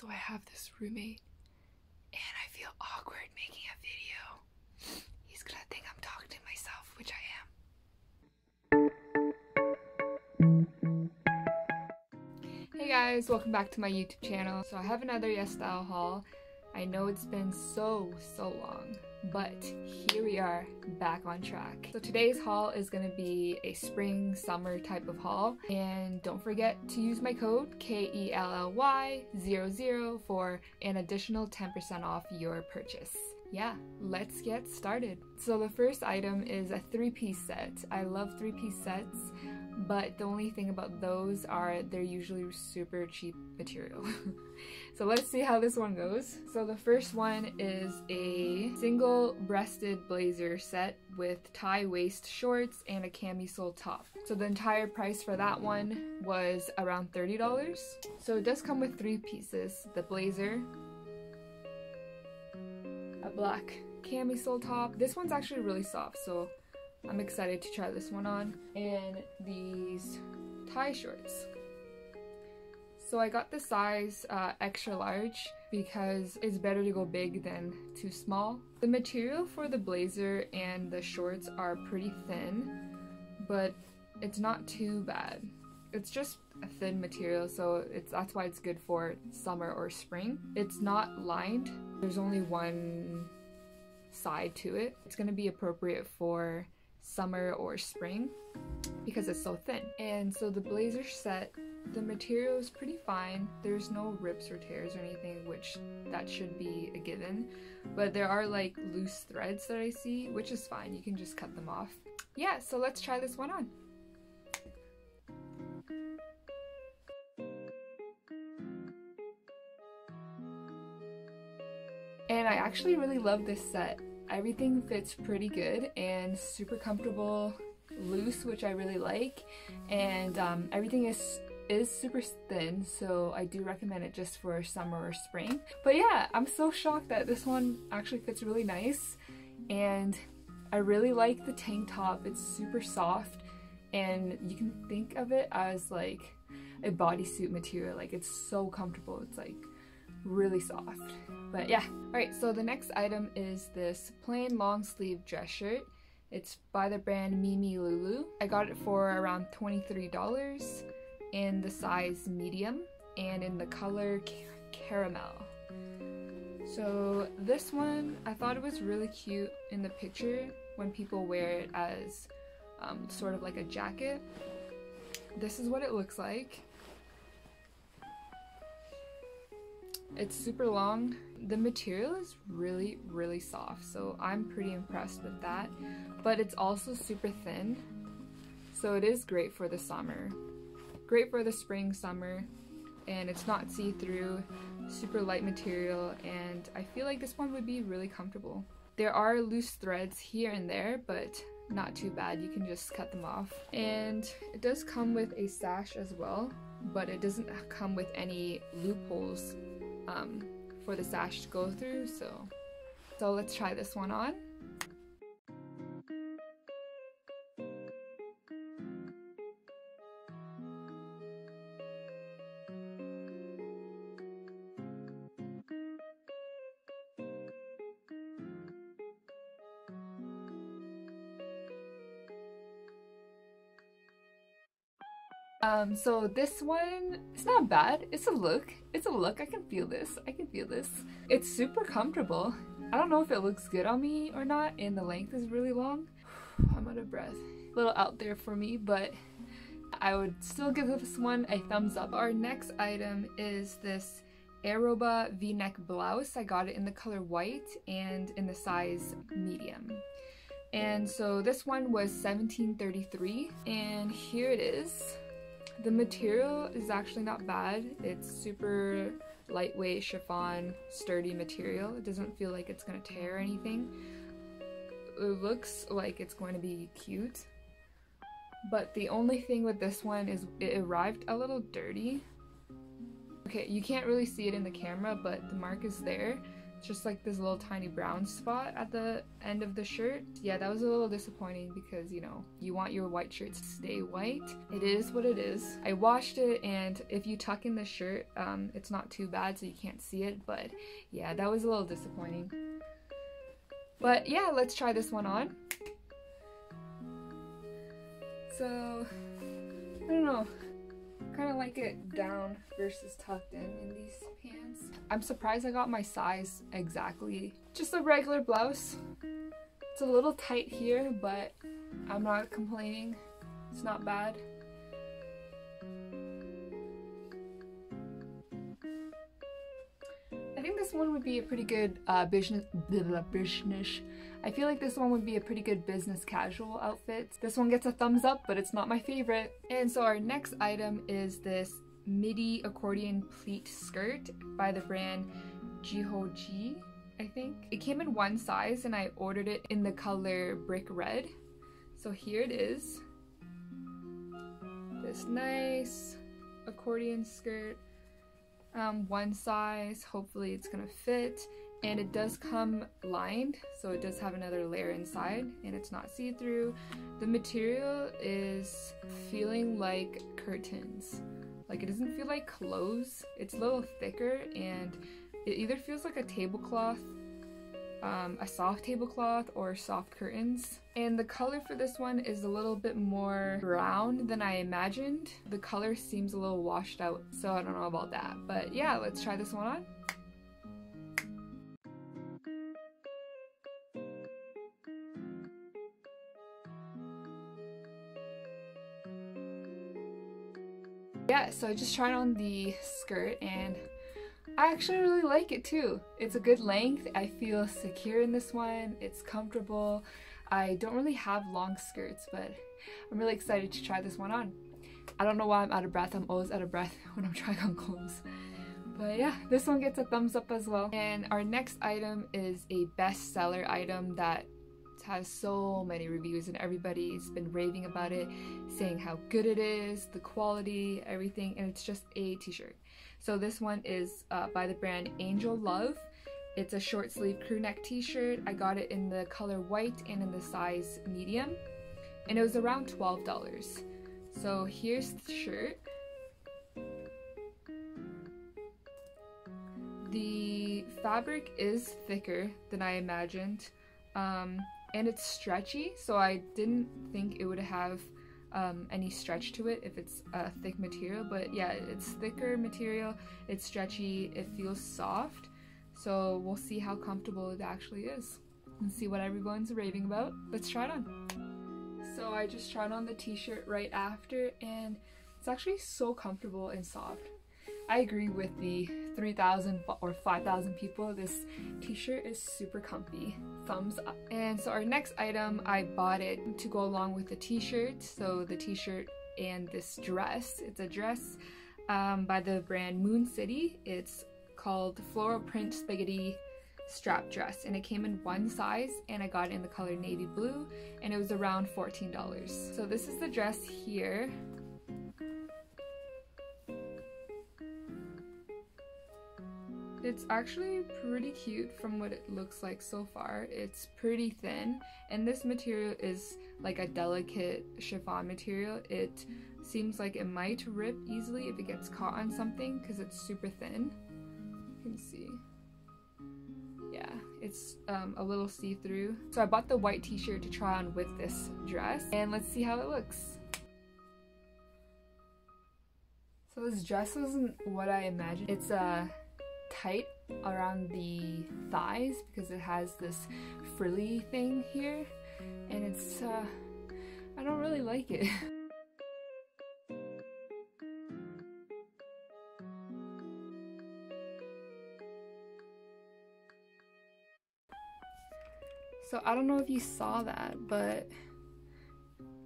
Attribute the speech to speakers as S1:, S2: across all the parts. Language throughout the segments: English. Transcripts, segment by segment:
S1: So I have this roommate and I feel awkward making a video. He's gonna think I'm talking to myself, which I am. Hey guys, welcome back to my YouTube channel. So I have another YesStyle haul. I know it's been so, so long, but here we are back on track. So today's haul is going to be a spring summer type of haul and don't forget to use my code KELLY00 for an additional 10% off your purchase. Yeah, let's get started. So the first item is a three-piece set. I love three-piece sets but the only thing about those are they're usually super cheap material. so let's see how this one goes. So the first one is a single breasted blazer set with tie waist shorts and a camisole top. So the entire price for that one was around $30. So it does come with three pieces, the blazer, a black camisole top. This one's actually really soft, so I'm excited to try this one on. And these tie shorts. So I got the size uh, extra large because it's better to go big than too small. The material for the blazer and the shorts are pretty thin, but it's not too bad. It's just a thin material, so it's that's why it's good for summer or spring. It's not lined. There's only one side to it. It's going to be appropriate for summer or spring because it's so thin. And so the blazer set, the material is pretty fine. There's no rips or tears or anything, which that should be a given. But there are like loose threads that I see, which is fine. You can just cut them off. Yeah, so let's try this one on. And I actually really love this set. Everything fits pretty good and super comfortable, loose, which I really like, and um, everything is is super thin, so I do recommend it just for summer or spring. But yeah, I'm so shocked that this one actually fits really nice, and I really like the tank top. It's super soft, and you can think of it as like a bodysuit material. Like it's so comfortable. It's like really soft. But yeah. Alright, so the next item is this plain long sleeve dress shirt. It's by the brand Mimi Lulu. I got it for around $23 in the size medium and in the color caramel. So this one, I thought it was really cute in the picture when people wear it as um, sort of like a jacket. This is what it looks like. It's super long. The material is really, really soft, so I'm pretty impressed with that. But it's also super thin, so it is great for the summer. Great for the spring, summer, and it's not see-through, super light material, and I feel like this one would be really comfortable. There are loose threads here and there, but not too bad. You can just cut them off. And it does come with a sash as well, but it doesn't come with any loopholes um, for the sash to go through. So, so let's try this one on. Um, so this one, it's not bad. It's a look. It's a look. I can feel this. I can feel this. It's super comfortable. I don't know if it looks good on me or not, and the length is really long. I'm out of breath. A little out there for me, but I would still give this one a thumbs up. Our next item is this Arroba v-neck blouse. I got it in the color white and in the size medium. And so this one was 1733 and here it is. The material is actually not bad. It's super lightweight chiffon, sturdy material. It doesn't feel like it's gonna tear or anything. It looks like it's going to be cute. But the only thing with this one is it arrived a little dirty. Okay, you can't really see it in the camera, but the mark is there. Just like this little tiny brown spot at the end of the shirt. Yeah, that was a little disappointing because, you know, you want your white shirt to stay white. It is what it is. I washed it and if you tuck in the shirt, um, it's not too bad so you can't see it, but yeah, that was a little disappointing. But yeah, let's try this one on. So, I don't know kind of like it down versus tucked in in these pants. I'm surprised I got my size exactly. Just a regular blouse. It's a little tight here, but I'm not complaining. It's not bad. I think this one would be a pretty good uh, business, business I feel like this one would be a pretty good business casual outfit. This one gets a thumbs up, but it's not my favorite. And so our next item is this midi accordion pleat skirt by the brand Jiuhoji, I think. It came in one size and I ordered it in the color brick red. So here it is. This nice accordion skirt. Um, one size, hopefully it's gonna fit and it does come lined so it does have another layer inside and it's not see-through the material is feeling like curtains like it doesn't feel like clothes it's a little thicker and it either feels like a tablecloth um, a soft tablecloth or soft curtains. And the color for this one is a little bit more brown than I imagined. The color seems a little washed out, so I don't know about that. But yeah, let's try this one on. So I just tried on the skirt and I actually really like it too. It's a good length. I feel secure in this one. It's comfortable. I don't really have long skirts, but I'm really excited to try this one on. I don't know why I'm out of breath. I'm always out of breath when I'm trying on clothes. But yeah, this one gets a thumbs up as well. And our next item is a bestseller item that has so many reviews and everybody's been raving about it, saying how good it is, the quality, everything, and it's just a t-shirt. So this one is uh, by the brand Angel Love. It's a short sleeve crew neck t-shirt. I got it in the color white and in the size medium. And it was around $12. So here's the shirt. The fabric is thicker than I imagined. Um, and it's stretchy so I didn't think it would have um, any stretch to it if it's a thick material but yeah it's thicker material it's stretchy it feels soft so we'll see how comfortable it actually is and see what everyone's raving about. Let's try it on. So I just tried on the t-shirt right after and it's actually so comfortable and soft I agree with the 3,000 or 5,000 people. This t-shirt is super comfy. Thumbs up. And so our next item, I bought it to go along with the t-shirt. So the t-shirt and this dress. It's a dress um, by the brand Moon City. It's called Floral Print Spaghetti strap dress and it came in one size and I got it in the color navy blue and it was around $14. So this is the dress here. It's actually pretty cute from what it looks like so far. It's pretty thin and this material is like a delicate chiffon material. It seems like it might rip easily if it gets caught on something because it's super thin. You can see. Yeah, it's um, a little see-through. So I bought the white t-shirt to try on with this dress and let's see how it looks. So this dress isn't what I imagined. It's a uh, tight around the thighs because it has this frilly thing here and it's uh, I don't really like it. So I don't know if you saw that, but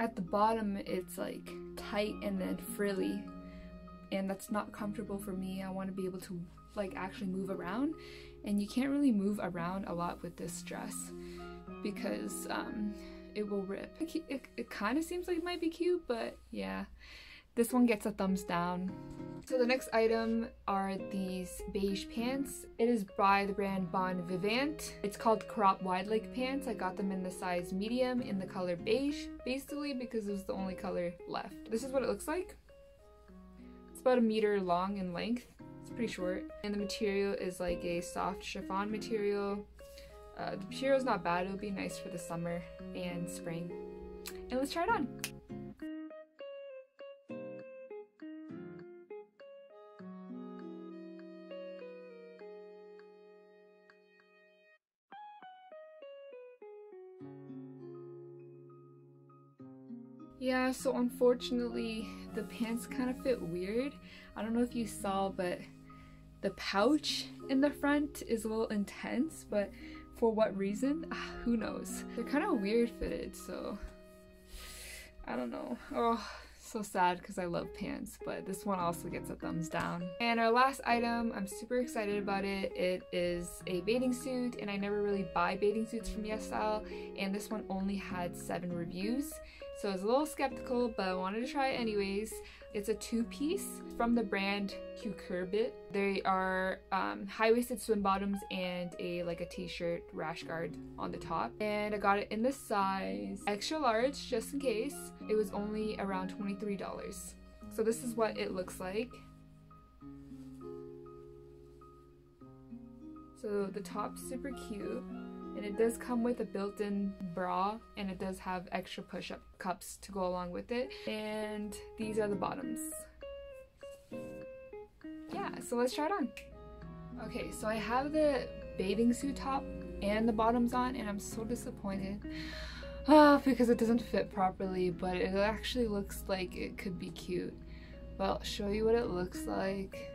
S1: at the bottom it's like tight and then frilly and that's not comfortable for me. I want to be able to like actually move around and you can't really move around a lot with this dress because um, it will rip. It, it, it kind of seems like it might be cute but yeah This one gets a thumbs down. So the next item are these beige pants. It is by the brand Bon Vivant. It's called crop wide leg pants. I got them in the size medium in the color beige, basically because it was the only color left. This is what it looks like. It's about a meter long in length. It's pretty short. And the material is like a soft chiffon material. Uh, the material is not bad. It would be nice for the summer and spring. And let's try it on. Yeah, so unfortunately, the pants kind of fit weird. I don't know if you saw, but the pouch in the front is a little intense, but for what reason? Ah, who knows? They're kind of weird fitted, so I don't know. Oh, so sad because I love pants, but this one also gets a thumbs down. And our last item, I'm super excited about it. It is a bathing suit, and I never really buy bathing suits from YesStyle, and this one only had seven reviews. So I was a little skeptical, but I wanted to try it anyways. It's a two-piece from the brand Cucurbit. They are um, high-waisted swim bottoms and a like a t-shirt rash guard on the top. And I got it in the size extra large just in case. It was only around $23. So this is what it looks like. So the top's super cute and it does come with a built-in bra and it does have extra push-up cups to go along with it. And these are the bottoms. Yeah so let's try it on. Okay so I have the bathing suit top and the bottoms on and I'm so disappointed. Uh, because it doesn't fit properly but it actually looks like it could be cute. But I'll show you what it looks like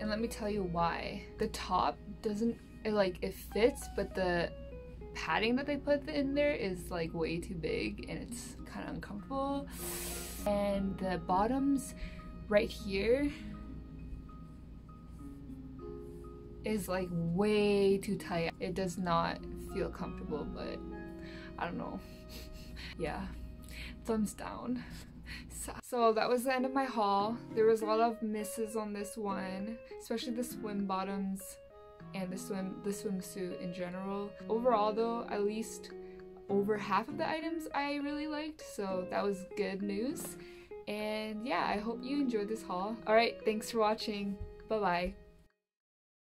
S1: and let me tell you why. The top doesn't, it, like, it fits, but the padding that they put in there is like way too big and it's kind of uncomfortable. And the bottoms right here is like way too tight. It does not feel comfortable, but I don't know. yeah, thumbs down. So that was the end of my haul. There was a lot of misses on this one, especially the swim bottoms and the swim the swimsuit in general. Overall though, at least over half of the items I really liked, so that was good news. And yeah, I hope you enjoyed this haul. Alright, thanks for watching. Bye-bye.